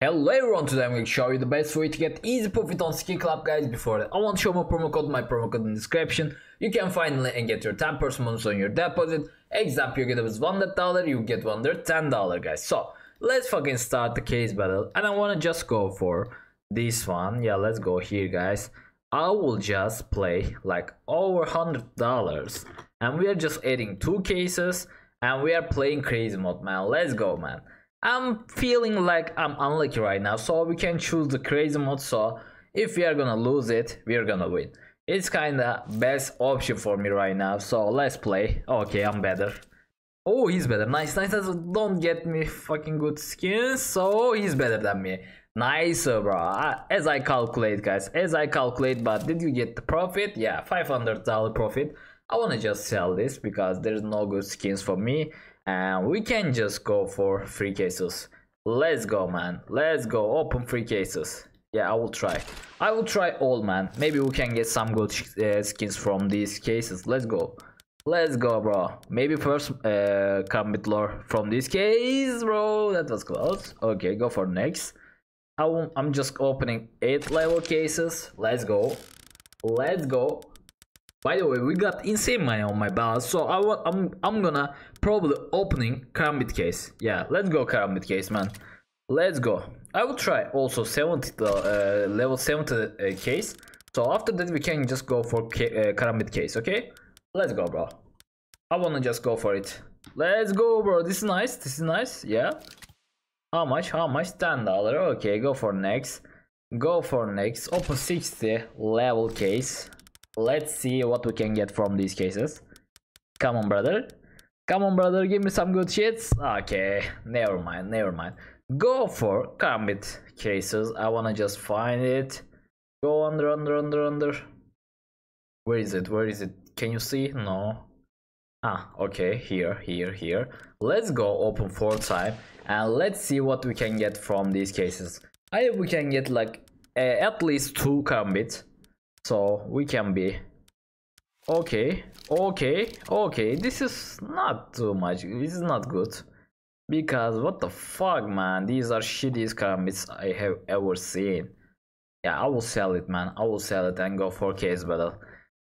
Hello everyone, today I'm going to show you the best way to get easy profit on Skin Club guys. Before that, I want to show my promo code, my promo code in the description. You can it and get your 10% bonus on your deposit. Example, you get was $100, you get $110 guys. So, let's fucking start the case battle. And I want to just go for this one. Yeah, let's go here guys. I will just play like over $100. And we are just adding two cases. And we are playing crazy mode man. Let's go man. I'm feeling like I'm unlucky right now, so we can choose the crazy mode. So if we are gonna lose it, we are gonna win. It's kinda best option for me right now. So let's play. Okay, I'm better. Oh, he's better. Nice, nice. Don't get me fucking good skins. So he's better than me. Nice, bro. As I calculate, guys. As I calculate, but did you get the profit? Yeah, $500 profit. I wanna just sell this because there's no good skins for me and we can just go for free cases. Let's go man. Let's go. Open free cases. Yeah i will try. I will try all man. Maybe we can get some good uh, skins from these cases. Let's go. Let's go bro. Maybe first uh come lore from this case bro. That was close. Okay go for next. I i'm just opening eight level cases. Let's go. Let's go by the way, we got insane money on my balance, so I want I'm I'm gonna probably opening Karambit case. Yeah, let's go Karambit case, man. Let's go. I will try also 70 uh, level 70 uh, case. So after that we can just go for uh, Karambit case, okay? Let's go, bro. I wanna just go for it. Let's go, bro. This is nice. This is nice. Yeah. How much? How much? Ten dollar. Okay, go for next. Go for next. Open 60 level case. Let's see what we can get from these cases. Come on, brother. Come on, brother. Give me some good shits. Okay, never mind, never mind. Go for Karambit cases. I wanna just find it. Go under, under, under, under. Where is it? Where is it? Can you see? No. Ah, okay. Here, here, here. Let's go open four time and let's see what we can get from these cases. I we can get like uh, at least two Karambit so we can be. Okay okay okay. This is not too much. This is not good. Because what the fuck man? These are shittiest karambits i have ever seen. Yeah i will sell it man. I will sell it and go for case battle.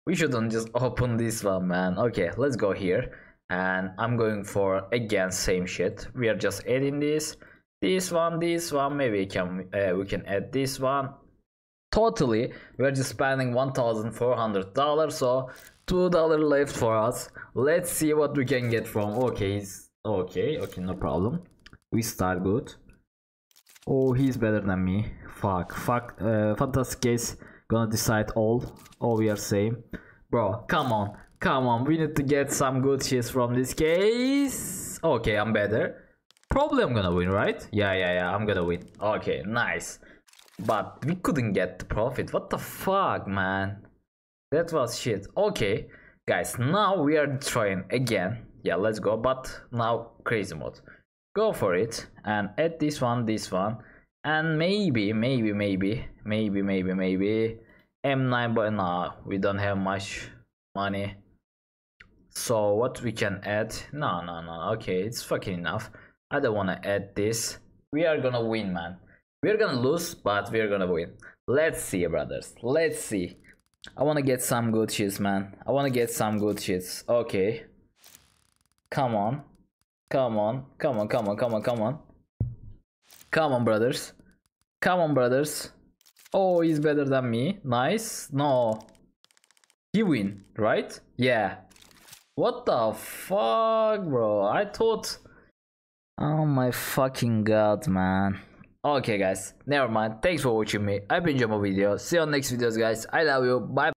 We shouldn't just open this one man. Okay let's go here. And i'm going for again same shit. We are just adding this. This one this one. Maybe we can uh, we can add this one totally. We're just spending $1400 so $2 left for us. Let's see what we can get from okay okay okay no problem. We start good. Oh he's better than me. Fuck fuck uh, fantastic case gonna decide all oh we are same bro come on come on we need to get some good shit from this case. Okay i'm better. Probably i'm gonna win right? Yeah yeah yeah i'm gonna win. Okay nice but we couldn't get the profit. What the fuck, man? That was shit. Okay, guys, now we are trying again. Yeah, let's go. But now crazy mode. Go for it and add this one, this one, and maybe, maybe, maybe, maybe, maybe, maybe M9. But now we don't have much money. So what we can add? No, no, no. Okay, it's fucking enough. I don't wanna add this. We are gonna win, man. We're gonna lose, but we're gonna win. Let's see, brothers. Let's see. I wanna get some good shits, man. I wanna get some good shits. Okay. Come on. Come on. Come on, come on, come on, come on. Come on, brothers. Come on, brothers. Oh, he's better than me. Nice. No. He win, right? Yeah. What the fuck, bro? I thought... Oh my fucking god, man. Okay guys, never mind. Thanks for watching me. I've been my video. See you on next videos guys. I love you. Bye.